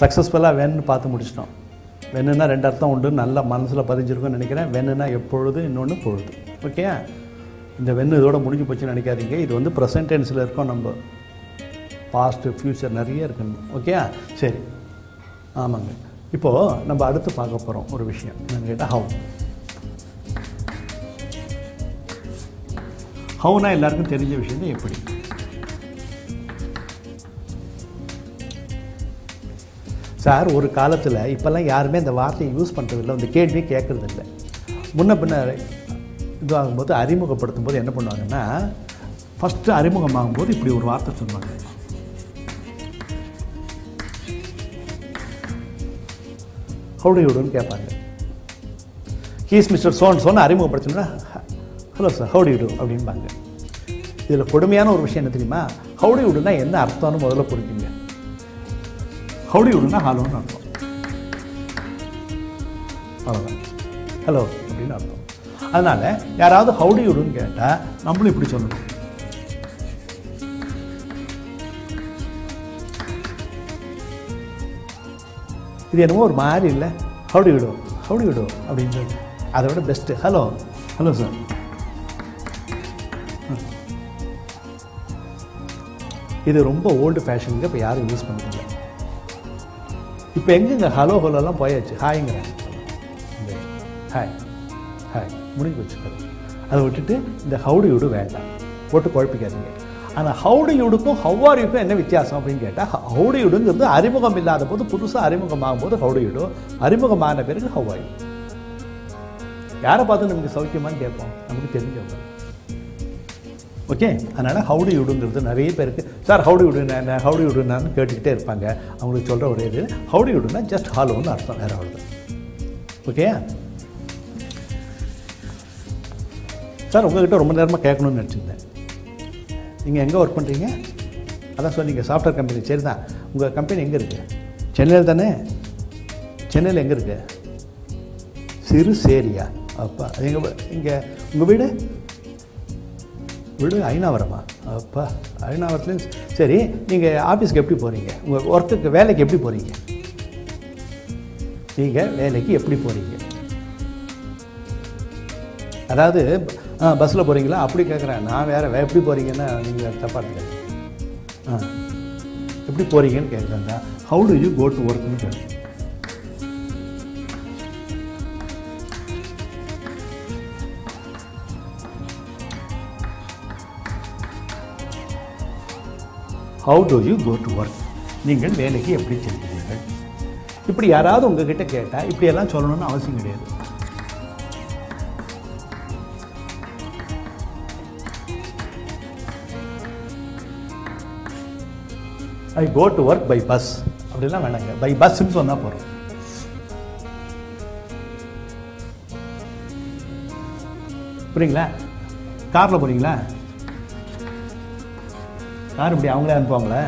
சக்ஸஸ்ஃபுல்லாக வேணும்னு பார்த்து முடிச்சிட்டோம். வேணுன்னா ரெண்டு அர்த்தம் உண்டு. நல்லா மனசில் பதிஞ்சிருக்கும்னு நினைக்கிறேன். வேணுன்னா எப்பொழுது இன்னொன்று பொழுது. ஓகே இந்த வென்னு இதோட முடிஞ்சு போச்சுன்னு நினைக்காதீங்க. இது வந்து ப்ரெசன்ட் டென்ஸில் இருக்கோம் நம்ம. பாஸ்ட்டு ஃப்யூச்சர் நிறைய இருக்குன்னு. ஓகே சரி. ஆமாங்க. இப்போது நம்ம அடுத்து பார்க்க போகிறோம் ஒரு விஷயம். என்னன்னு கேட்டால் ஹவு ஹவுனா எல்லாருக்கும் தெரிஞ்ச விஷயம் எப்படி? சார் ஒரு காலத்தில் இப்போல்லாம் யாருமே இந்த வார்த்தையை யூஸ் பண்ணுறதில்ல இந்த கேள்வியை கேட்குறதில்ல முன்ன பின்ன இதுவாகும்போது அறிமுகப்படுத்தும் போது என்ன பண்ணுவாங்கன்னா ஃபஸ்ட்டு அறிமுகமாகும்போது இப்படி ஒரு வார்த்தை சொல்லுவாங்க. ஹவுடியூடுன்னு கேட்பாங்க. ஹீஸ் மிஸ்டர் சோன் சோன் அறிமுகப்படுத்தணும்னா ஹலோ சார் ஹவுடி அப்படின்பாங்க அப்படிம்பாங்க. இதில் கொடுமையான ஒரு விஷயம் என்ன தெரியுமா? ஹவுடியூடுனா என்ன அர்த்தம்னு முதல்ல புரிஞ்சுங்க ஹவுடி யூடுனா ஹலோன்னு அர்த்தம். அவ்வளோதான் ஹலோ அப்படின்னு அர்த்தம். அதனால் யாராவது ஹவுடி யூடுன்னு கேட்டால் நம்மளும் இப்படி சொல்லணும். இது என்னமோ ஒரு மாதிரி இல்லை. ஹவுடி விடும் ஹவுடி விடும் அப்படின்னு சொல்லி. அதை விட பெஸ்ட்டு ஹலோ ஹலோ சார் இது ரொம்ப ஓல்டு ஃபேஷனுங்க இப்போ யாரும் யூஸ் பண்ணுறது இப்போ எங்கெங்க? ஹலோ ஹலோலாம் போயாச்சு. ஹாய்ங்கிறாங்க ஹாய் ஹாய் முடிஞ்சு வச்சுக்கிறது அதை விட்டுட்டு இந்த ஹவுடி விடு வேண்டாம். போட்டு குழப்பிக்காதீங்க. ஆனால் ஹவுடி யுடுக்கும் ஹவ்வார் என்ன வித்தியாசம் அப்படின்னு கேட்டால் ஹவுடி யுடுங்கிறது அறிமுகம் இல்லாத போது புதுசாக அறிமுகமாகும் போது ஹவுடி யுடு அறிமுகமான பிறகு ஹவ்வாயு யாரை பார்த்து நமக்கு சௌக்கியமான்னு கேட்போம்? நமக்கு தெரிஞ்சவங்க. ஓகே அதனால் ஹவுடி யுடுங்கிறது நிறைய பேருக்கு சார் ஹவுடி விடுனா ஹவுடி விடுனான்னு கேட்டுக்கிட்டே இருப்பாங்க. அவங்களுக்கு சொல்கிற ஒரே இது ஹவுடி விடுனா ஜஸ்ட் ஹாலோன்னு அர்த்தம் வேறு அவ்வளோ ஓகே சார் உங்கள்கிட்ட ரொம்ப நேரமாக கேட்கணும்னு நினச்சிருந்தேன். நீங்கள் எங்கே ஒர்க் பண்ணுறீங்க அதான் சொன்னீங்க சாஃப்ட்வேர் கம்பெனி சரி தான் உங்கள் கம்பெனி எங்கே இருக்குது சென்னையில் தானே? சென்னையில் எங்கே இருக்கு? சிறு சேரியா? அப்பா எங்கள் இங்கே உங்கள் வீடு? வீடு ஐநாவரமா? அப்பா ஐநாவரத்துலேயும் சரி நீங்கள் ஆஃபீஸ்க்கு எப்படி போகிறீங்க உங்கள் ஒர்க்குக்கு வேலைக்கு எப்படி போகிறீங்க நீங்கள் வேலைக்கு எப்படி போகிறீங்க அதாவது ஆ பஸ்ஸில் போகிறீங்களா அப்படி கேட்குறேன் நான் வேறு வே எப்படி போகிறீங்கன்னா நீங்கள் தப்பாக இருக்க ஆ. எப்படி போகிறீங்கன்னு கேட்குறேன்டா how do you go to ஒர்க்னு கேட்குறேன் how do you go to work நீங்கள் வேலைக்கு எப்படி செல்கிறீர்கள்? இப்படி யாராவது உங்ககிட்ட கேட்டால் இப்படியெல்லாம் சொல்லணும்னு அவசியம் கிடையாது. I go to work by bus அப்படிலாம் வேணாங்க. பை பஸ்ன்னு சொன்னால் போகிறோம் புரியுங்களா? காரில் போகிறீங்களா கார் இப்படி அவங்களே அனுப்புவாங்களே?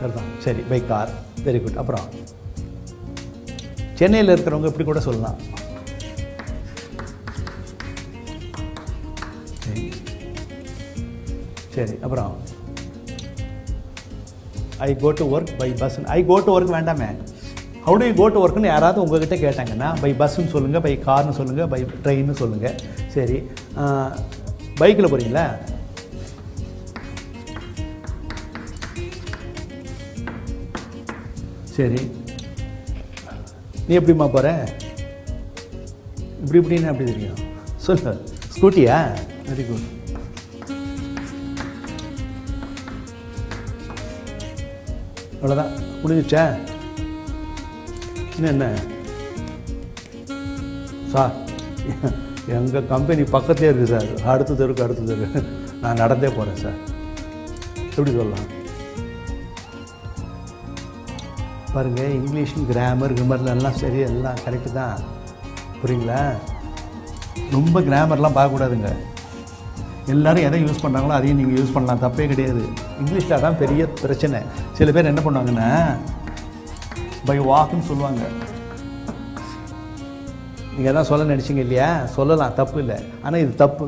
சரிதான் சரி பை கார். வெரி குட் அப்புறம்? சென்னையில் இருக்கிறவங்க இப்படி கூட சொல்லலாம். சரி. சரி அப்புறம்? I go to work by bus I go to work வேண்டாமே. ஹவு டு கோ டு ஒர்க்னு யாராவது உங்ககிட்ட கேட்டாங்கன்னா பை பஸ்ஸுன்னு சொல்லுங்கள் பை கார்னு சொல்லுங்கள் பை ட்ரெயின்னு சொல்லுங்கள் சரி. பைக்கில் போகிறீங்களா சரி. நீ எப்படிம்மா போகிற இப்படி இப்படின்னு எப்படி தெரியும்? சொல்லு. ஸ்கூட்டியா? வெரி குட் அவ்வளோதான் முடிஞ்சிச்சா இன்னும் என்ன? சார் எங்கள் கம்பெனி பக்கத்துலேயே இருக்குது சார். அடுத்த தெருக்கு அடுத்த தெரு. நான் நடந்தே போகிறேன் சார். எப்படி சொல்லலாம்? பாருங்கள் இங்கிலீஷும் கிராமர் கிராமர்ல எல்லாம் சரி எல்லாம் கரெக்டு தான். புரியுங்களா? ரொம்ப கிராமர்லாம் பார்க்கக்கூடாதுங்க. எல்லோரும் எதை யூஸ் பண்ணுறாங்களோ அதையும் நீங்கள் யூஸ் பண்ணலாம் தப்பே கிடையாது. இங்கிலீஷில் தான் பெரிய பிரச்சனை. சில பேர் என்ன பண்ணுவாங்கன்னா பை வாக்குன்னு சொல்லுவாங்க. நீங்கள் எதாவது சொல்ல நினச்சிங்க இல்லையா? சொல்லலாம் தப்பு இல்லை. ஆனால் இது தப்பு.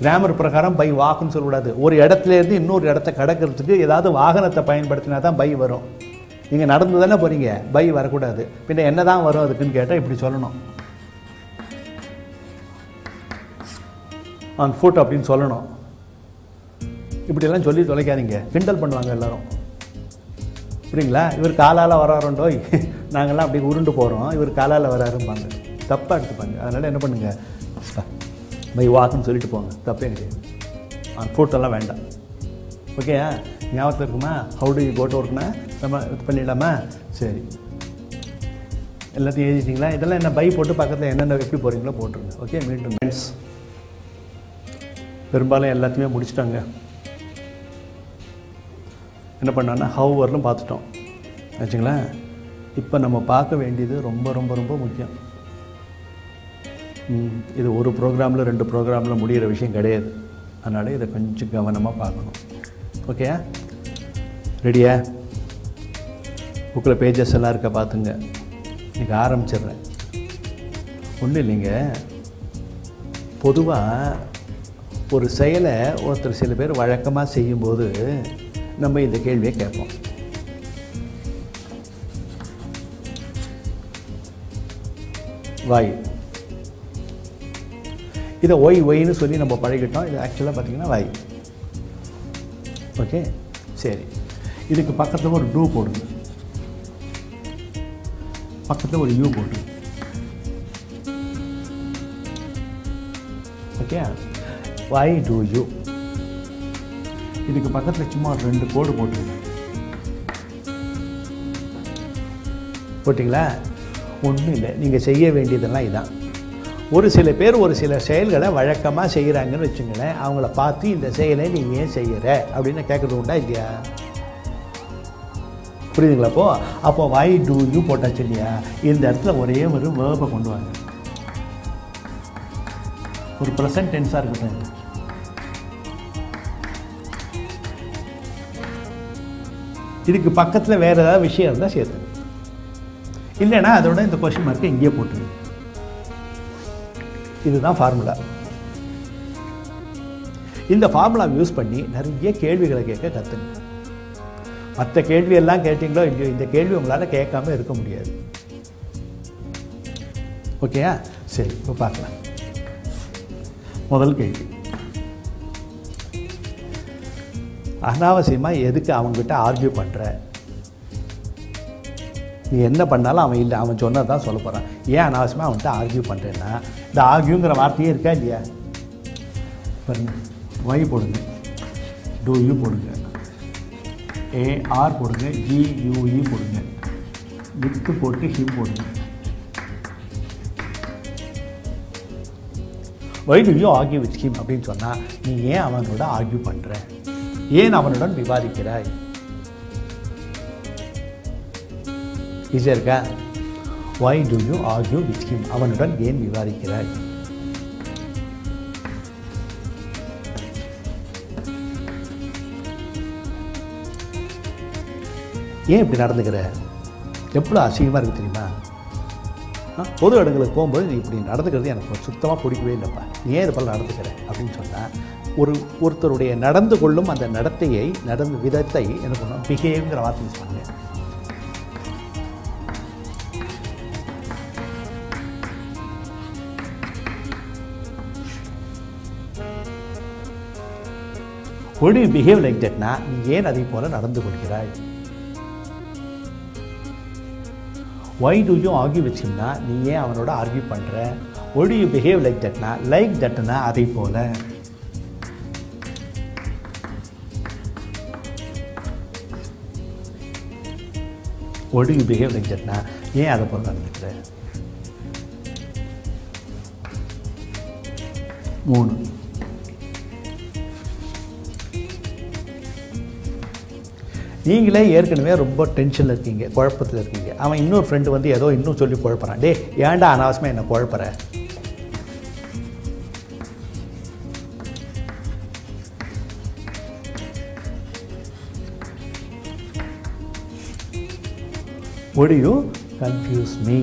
கிராமர் பிரகாரம் பை வாக்குன்னு சொல்லக்கூடாது. ஒரு இடத்துல இருந்து இன்னொரு இடத்த கடக்கிறதுக்கு ஏதாவது வாகனத்தை பயன்படுத்தினா தான் பை வரும். நீங்கள் நடந்து தானே போகிறீங்க பை வரக்கூடாது. பின்ன என்ன தான் வரும் அதுக்குன்னு கேட்டால் இப்படி சொல்லணும். ஆன் ஃபுட் அப்படின்னு சொல்லணும். இப்படியெல்லாம் சொல்லி தொலைக்காதீங்க. கிண்டல் பண்ணுவாங்க எல்லாரும். அப்படிங்களா இவர் காலால் வராருண்டோய். நாங்கள்லாம் அப்படி உருண்டு போகிறோம் இவர் காலால் வராரும்பாங்க. தப்பாக எடுத்துப்பாங்க. அதனால் என்ன பண்ணுங்கள் பை வாக்குன்னு சொல்லிட்டு போங்க. தப்பே கிடையாது. ஆன் ஃபுட்டெல்லாம் வேண்டாம். ஓகே ஞாபகத்தில் இருக்குமா? ஹவு டு கோட் ஒர்க்னா நம்ம இது பண்ணிடலாமா? சரி. எல்லாத்தையும் எழுதிட்டிங்களா? இதெல்லாம் என்ன பை போட்டு பக்கத்தில் என்னென்ன எப்படி போகிறீங்களோ போட்டுருங்க. ஓகே மீண்டும் ஃப்ரெண்ட்ஸ் பெரும்பாலும் எல்லாத்தையுமே முடிச்சிட்டாங்க. என்ன பண்ணோன்னா ஹவ் வரலும் பார்த்துட்டோம். ஆச்சுங்களா? இப்போ நம்ம பார்க்க வேண்டியது ரொம்ப ரொம்ப ரொம்ப முக்கியம். ம், இது ஒரு ப்ரோக்ராமில் ரெண்டு ப்ரோக்ராமில் முடிகிற விஷயம் கிடையாது. அதனால் இதை கொஞ்சம் கவனமாக பார்க்கணும். ஓகே ரெடியா புக்கில் பேஜஸ் எல்லாம் இருக்க பார்த்துங்க இன்றைக்கி ஆரம்பிச்சிடுறேன். ஒன்றும் இல்லைங்க. பொதுவாக ஒரு செயலை ஒருத்தர் சில பேர் வழக்கமாக செய்யும்போது நம்ம இந்த கேள்வியை கேட்போம். வாய். இதை ஒய் ஒய்னு சொல்லி நம்ம பழகிட்டோம். இது ஆக்சுவலாக பார்த்தீங்கன்னா வாய். ஓகே? சரி. இதுக்கு பக்கத்தில் ஒரு டூ போடுங்க. பக்கத்தில் ஒரு யூ போட்டு. ஓகே வை டூ யூ இதுக்கு பக்கத்தில் சும்மா ரெண்டு கோடு போட்டுருங்க போட்டிங்களா? ஒன்றும் இல்லை. நீங்கள் செய்ய வேண்டியதெல்லாம் இதான். ஒரு சில பேர் ஒரு சில செயல்களை வழக்கமாக செய்கிறாங்கன்னு வச்சுங்களேன். அவங்கள பார்த்து இந்த செயலை நீ ஏன் செய்கிற அப்படின்னு கேட்குறது உண்டா இல்லையா? புரியுதுங்களா? அப்போ அப்போ வை டூ யூ போட்டாச்சு இல்லையா? இந்த இடத்துல ஒரே ஒரு வேர்பை கொண்டு வாங்க. ஒரு ப்ரெசன்ட் டென்ஸாக இருக்கட்டும். இதுக்கு பக்கத்தில் வேறு ஏதாவது விஷயம் இருந்தால் சேர்த்து இல்லைன்னா அதோட இந்த கொஷின் மார்க்கை இங்கேயே போட்டுரு இதுதான் ஃபார்முலா இந்த ஃபார்முலா யூஸ் பண்ணி நிறைய கேள்விகளை கேட்க கற்றுங்க மற்ற கேள்வியெல்லாம் கேட்டிங்களோ கேட்டீங்களோ இல்லையோ இந்த கேள்வி உங்களால் கேட்காம இருக்க முடியாது. ஓகேயா சரி இப்போ பார்க்கலாம். முதல் கேள்வி. அனாவசியமாக எதுக்கு அவங்ககிட்ட ஆர்கியூ பண்ணுற நீ என்ன பண்ணாலும் அவன் இல்லை அவன் சொன்னது தான் சொல்ல போகிறான் ஏன் அனாவசியமாக அவன்கிட்ட ஆர்கியூ பண்ணுறேன்னா இந்த ஆர்கியூங்கிற வார்த்தையே இருக்கா இல்லையா? பாருங்க ஒய் போடுங்க. டூ யூ போடுங்க. ஏஆர் போடுங்க ஜியூஇ e போடுங்க. வித்து போட்டு ஹிம் போடுங்க. Why do you argue with him அப்படின்னு சொன்னால் நீ ஏன் அவனோட ஆர்கியூ பண்ணுற ஏன் அவனுடன் விவாதிக்கிறாய்? ஈஸியாக இருக்கா why do you argue with him அவனுடன் ஏன் விவாதிக்கிறாய்? ஏன் இப்படி நடந்துக்கிற? எவ்வளோ அசிங்கமாக இருக்குது தெரியுமா? பொது இடங்களுக்கு போகும்போது நீ இப்படி நடந்துக்கிறது எனக்கு சுத்தமாக பிடிக்கவே இல்லைப்பா. நீ ஏன் இது போல் நடந்துக்கிற? அப்படின்னு சொன்னால் ஒரு ஒருத்தருடைய நடந்து கொள்ளும் அந்த நடத்தையை நடந்த விதத்தை என்ன பண்ணணும் பிஹேவ்ங்கிற வார்த்தை யூஸ் பண்ணுங்க ஒடி பிஹேவ் லைக் தட்னா நீ ஏன் அதை போல நடந்து கொள்கிறாய்? ஒய் டு யூ ஆர்கியூ வச்சிங்கன்னா நீ ஏன் அவனோட ஆர்கியூ பண்ணுற why do you behave like தட்னா like தட்னா அதை போல. ஒடி யூ பிஹேவ் லைக் தட்னா ஏன் அதை போல் நடந்துக்கிற மூணு. நீங்களே ஏற்கனவே ரொம்ப டென்ஷனில் இருக்கீங்க குழப்பத்தில் இருக்கீங்க. அவன் இன்னொரு ஃப்ரெண்டு வந்து ஏதோ இன்னும் சொல்லி குழப்பறான். டே ஏன்டா அனாவசியமாக என்ன குழப்பற? Would you மீ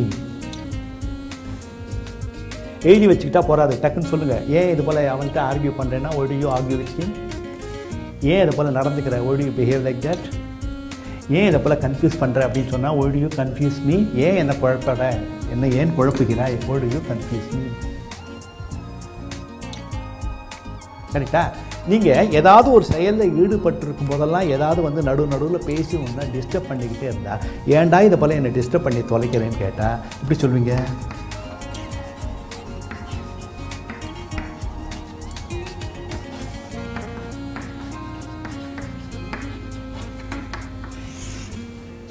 எழுதி வச்சுக்கிட்டா போகாது டக்குன்னு சொல்லுங்க. ஏன் இது போல அவன்கிட்ட ஆர்கியூ பண்றேன்னா ஒடியோ ஆர்கியூ வித் ஏன் இது போல நடந்துக்கிற? ஒடியூ பிஹேவ் லைக் தட் ஏன் இதை போல் கன்ஃபியூஸ் பண்ணுற அப்படின்னு சொன்னால் ஒய் யூ கன்ஃபியூஸ் மீ ஏன் என்னை குழப்பட என்ன ஏன் குழப்புகிறாய்? ஒய் யூ கன்ஃபியூஸ் மீ கரெக்டா நீங்கள் ஏதாவது ஒரு செயலில் ஈடுபட்டிருக்கும் போதெல்லாம் ஏதாவது வந்து நடு நடுவில் பேசி ஒன்றா டிஸ்டர்ப் பண்ணிக்கிட்டே இருந்தால் ஏன்டா இதை போல் என்னை டிஸ்டர்ப் பண்ணி தொலைக்கிறேன்னு கேட்டால் இப்படி சொல்வீங்க?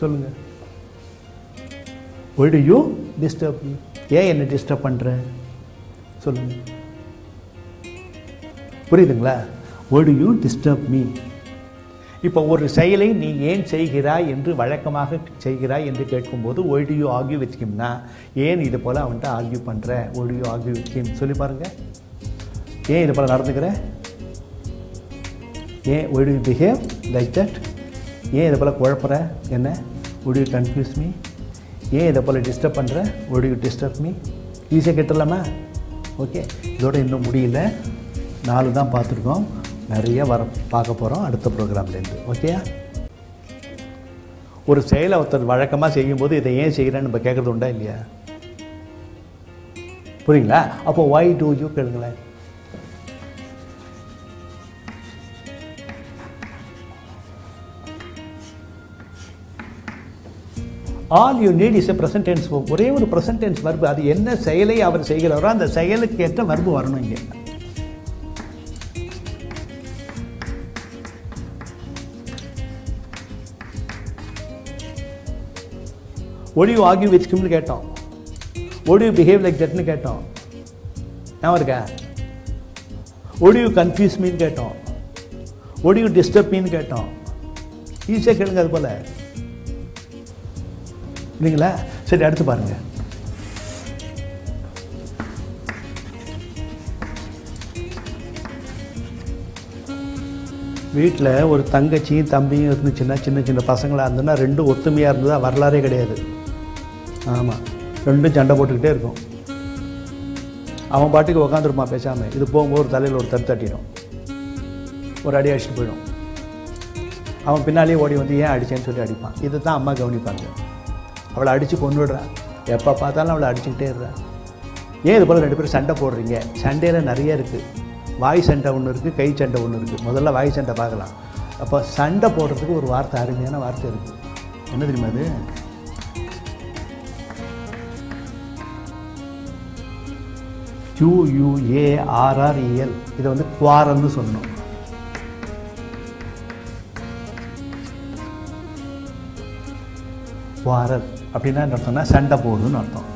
சொல்லுங்க. Why do you disturb me ஏன் என்னை டிஸ்டர்ப் பண்ணுற சொல்லுங்க. புரியுதுங்களா? Why do you disturb me இப்போ ஒரு செயலை நீ ஏன் செய்கிறாய் என்று வழக்கமாக செய்கிறாய் என்று கேட்கும்போது ஒய் டு யூ ஆர்கியூ வச்சுக்கிம்னா ஏன் இது போல் அவன்கிட்ட ஆர்கியூ பண்ணுற ஒய் டு யூ ஆர்கியூ வச்சுக்கிம் சொல்லி பாருங்கள் ஏன் இது போல் நடந்துக்கிற? ஏன் why do you behave like that ஏன் இதை போல் குழப்புற? என்ன? ஒடி யூ கன்ஃபியூஸ் மீ ஏன் இதை போல் டிஸ்டர்ப் பண்ணுற ஒடி யூ டிஸ்டர்ப் மீ ஈஸியாக கேட்டுடலாமா? ஓகே இதோட இன்னும் முடியல. நாலு தான் பார்த்துருக்கோம். நிறைய வர பார்க்க போகிறோம் அடுத்த ப்ரோக்ராம்லேருந்து ஓகேயா ஒரு செயலை ஒருத்தர் வழக்கமாக செய்யும்போது இதை ஏன் செய்கிறேன்னு நம்ம கேட்குறது உண்டா இல்லையா? புரியுங்களா? அப்போ ஒய் டூ யூ கேளுங்களேன். All you need is a present tense ஒரே ஒரு ப்ரெசன்ட் டென்ஸ் வர்பு அது என்ன செயலை அவர் செய்கிறாரோ அந்த செயலுக்கு ஏற்ற வர்பு வரணும் இங்கே. ஒடி யூ ஆர்கியூ வித் ஹிம்னு கேட்டோம். ஒடி யூ பிஹேவ் லைக் தட்னு கேட்டோம். நான் இருக்கா? ஒடி யூ கன்ஃபியூஸ் மீன் கேட்டோம். ஒடி யூ டிஸ்டர்ப் மீன் கேட்டோம். ஈஸியாக கேளுங்க அது போல். இல்லைங்களா? சரி அடுத்து பாருங்கள் வீட்டில் ஒரு தங்கச்சியும் தம்பியும் இருந்துச்சுன்னா சின்ன சின்ன பசங்களாக இருந்ததுன்னா ரெண்டும் ஒத்துமையாக இருந்ததா வரலாறே கிடையாது. ஆமாம் ரெண்டும் சண்டை போட்டுக்கிட்டே இருக்கும். அவன் பாட்டுக்கு உக்காந்துருப்பான் பேசாமல் இது போகும்போது ஒரு தலையில் ஒரு தட்டு தட்டிடும். ஒரு அடி அடிச்சுட்டு போயிடும். அவன் பின்னாலேயே ஓடி வந்து ஏன் அடிச்சேன்னு சொல்லி அடிப்பான். இதை தான் அம்மா கவனிப்பாங்க. அவளை அடித்து கொண்டு விடுறா. எப்போ பார்த்தாலும் அவளை அடிச்சுக்கிட்டே இருறா. ஏன் இது போல் ரெண்டு பேரும் சண்டை போடுறீங்க? சண்டையில் நிறைய இருக்குது வாய் சண்டை ஒன்று இருக்குது கை சண்டை ஒன்று இருக்குது முதல்ல வாய் சண்டை பார்க்கலாம். அப்போ சண்டை போடுறதுக்கு ஒரு வார்த்தை அருமையான வார்த்தை இருக்குது என்ன தெரியுமா அது QUARREL இதை வந்து குவாரல்னு சொல்லணும். குவாரல் அப்படின்னா என்ன அர்த்தம்னா சண்டை போடுதுன்னு அர்த்தம்.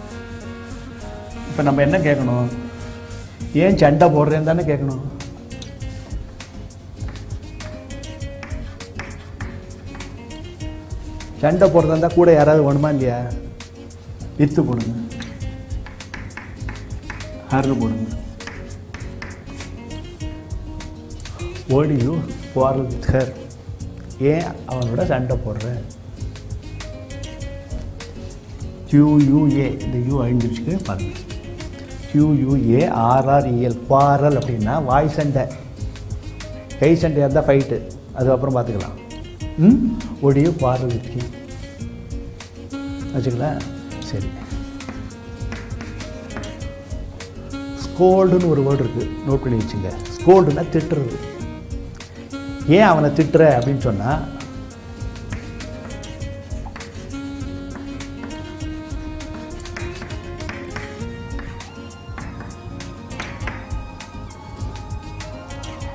இப்போ நம்ம என்ன கேட்கணும்? ஏன் சண்டை போடுறேன்னு தானே கேட்கணும்? சண்டை போடுறதா இருந்தால் கூட யாராவது வேணுமா இல்லையா? வித்து போடுங்க. ஹர்னு போடுங்க. ஓடி யூ வித் ஹர் ஏன் அவனோட சண்டை போடுற? கியூயூஏ இந்த யூ அழிஞ்சிருச்சுக்கு பாருங்க QUA ஆர்ஆர்இஎல் குவாரல் அப்படின்னா வாய் சண்டை. கை சண்டையாக இருந்தால் ஃபைட்டு அதுக்கப்புறம் பார்த்துக்கலாம். ம்? ஒடியோ குவாரல் இருக்கு வச்சுக்கலாம் சரி. ஸ்கோல்டுன்னு ஒரு வேர்டு இருக்குது நோட் பண்ணி வச்சுங்க. ஸ்கோல்டுன்னா திட்டுறது. ஏன் அவனை திட்டுற அப்படின்னு சொன்னால்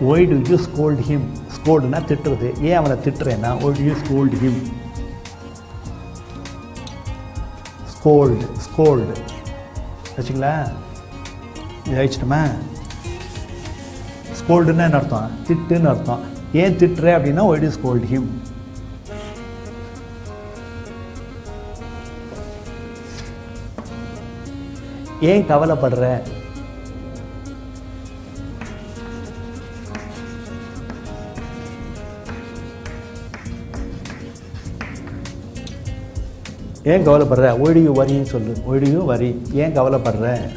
why do you scold him ஸ்கோல்டுனா திட்டுறது ஏன் அவனை திட்டுறேன்னா why do you scold him scold scold வச்சுங்களா இது அழிச்சிட்டோமா ஸ்கோல்டுன்னா என்ன அர்த்தம் திட்டுன்னு அர்த்தம் ஏன் திட்டுற அப்படின்னா ஒய் டு ஸ்கோல்ட் ஹிம் ஏன் கவலைப்படுற ஏன் கவலைப்படுற? ஒழியு வரின்னு சொல்லு. ஒழியு வரி. ஏன் கவலைப்படுற?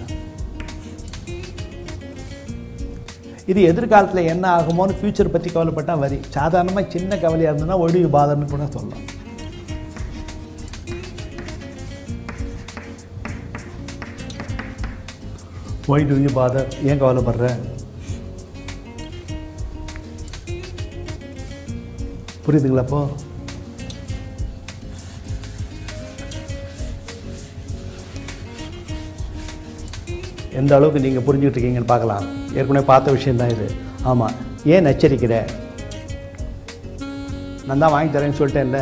இது எதிர்காலத்தில் என்ன ஆகுமோன்னு ஃப்யூச்சர் பற்றி கவலைப்பட்டால் வரி. சாதாரணமாக சின்ன கவலையாக இருந்ததுன்னா ஒழிவு பாதம்னு கூட சொல்லலாம். Why to bother. ஏன் கவலைப்படுற? புரியுதுங்களா அப்போது எந்த அளவுக்கு நீங்கள் புரிஞ்சுக்கிட்டு இருக்கீங்கன்னு பார்க்கலாம். ஏற்கனவே பார்த்த விஷயந்தான் இது. ஆமாம் ஏன் நச்சரிக்கிற? நான் தான் வாங்கி தரேன்னு சொல்லிட்டேன்ல.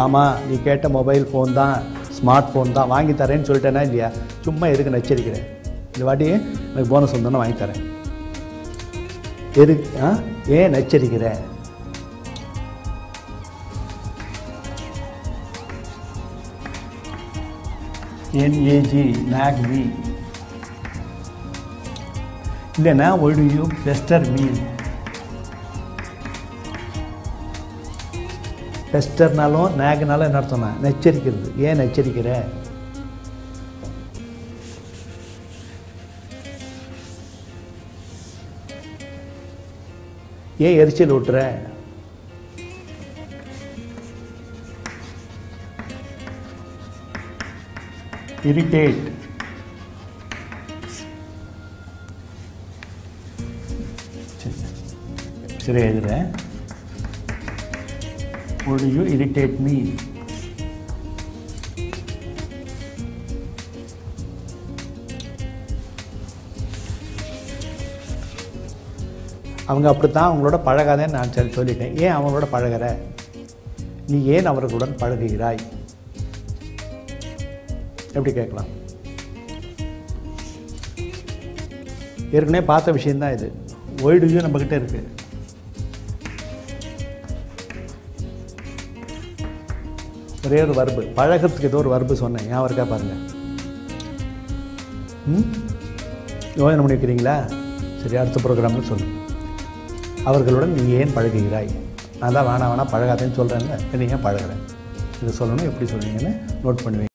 ஆமாம் நீ கேட்ட மொபைல் ஃபோன் தான் ஸ்மார்ட் ஃபோன் தான் வாங்கி தரேன்னு சொல்லிட்டேன்னா இல்லையா? சும்மா எதுக்கு நச்சரிக்கிறேன் இந்த வாட்டி எனக்கு போனஸ் வந்தோன்னா வாங்கி தரேன். எது ஆ? ஏன் நச்சரிக்கிற? என்ஏஜி நாக்வி இல்லைன்னா ஒடு யூ பெஸ்டர் மீன் பெஸ்டர்னாலும் நேகனாலும் என்ன அர்த்தம்னா நெச்சரிக்கிறது. ஏன் நச்சரிக்கிற? ஏன் எரிச்சல் விட்டுற இரிட்டேட் சரி எழுதுறேன் would you மீ அவங்க அப்படித்தான் அவங்களோட பழகாதேன்னு நான் சொல்லி சொல்லிட்டேன். ஏன் அவங்களோட பழகுற? நீ ஏன் அவர்களுடன் பழகுகிறாய்? எப்படி கேட்கலாம்? ஏற்கனவே பார்த்த விஷயந்தான் இது. ஒய்டுயும் நம்மக்கிட்ட இருக்குது ஒரே ஒரு வர்பு பழகிறதுக்கு ஏதோ ஒரு வர்பு சொன்னேன். ஞாபகம் இருக்கா பாருங்க ம்? யோசனை பண்ணி வைக்கிறீங்களா சரி அடுத்த ப்ரோக்ராம்னு சொல்லு. அவர்களுடன் நீ ஏன் பழகுகிறாய்? நான் தான் வேணாம் வேணாம் பழகாதேன்னு சொல்கிறேன்ல நீ ஏன் பழகுறேன் இதை சொல்லணும் எப்படி சொல்லுவீங்கன்னு நோட் பண்ணுவீங்க.